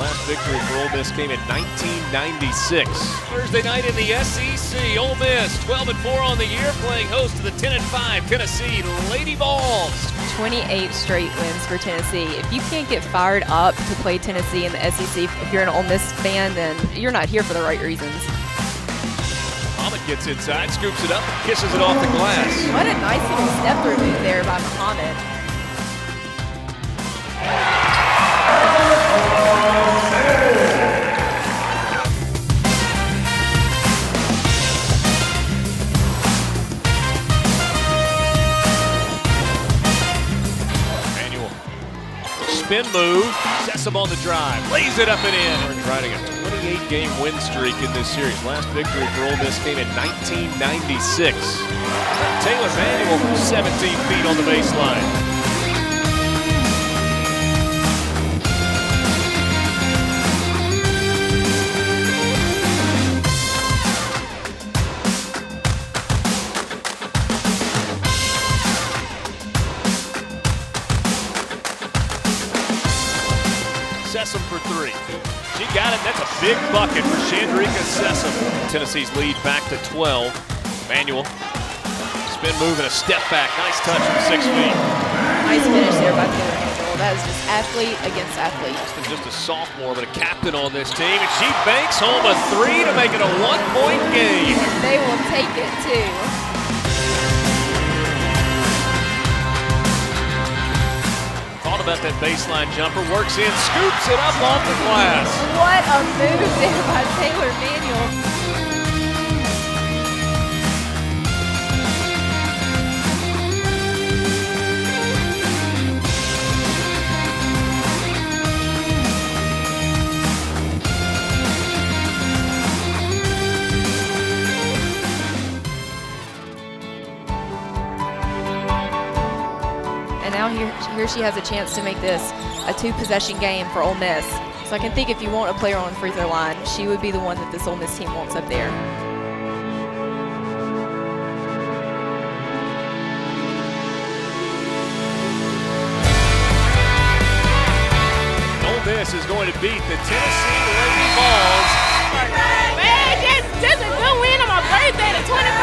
Last victory for Ole Miss came in 1996. Thursday night in the SEC, Ole Miss 12 and 4 on the year, playing host to the 10 and 5 Tennessee Lady Vols. 28 straight wins for Tennessee. If you can't get fired up to play Tennessee in the SEC, if you're an Ole Miss fan, then you're not here for the right reasons. Muhammad gets inside, scoops it up, kisses it off the glass. What a nice little step through move there by Muhammad. Spin move. sets him on the drive. Lays it up and in. We're riding a 28-game win streak in this series. Last victory for Ole Miss came in 1996. Taylor Manuel from 17 feet on the baseline. Sessom for three. She got it. That's a big bucket for Shandricka Sessom. Tennessee's lead back to 12. Manuel. Spin move and a step back. Nice touch from six feet. Nice finish there by Taylor Manuel. That is just athlete against athlete. Austin just a sophomore, but a captain on this team, and she banks home a three to make it a one-point game. They will take it too. About that baseline jumper, works in, scoops it up off the glass. What a move there by Taylor Manuel. Now here, here she has a chance to make this a two-possession game for Ole Miss. So I can think if you want a player on the free throw line, she would be the one that this Ole Miss team wants up there. Ole Miss is going to beat the Tennessee Lady Vols. Man, just, just a good win on my birthday, the 21st, too.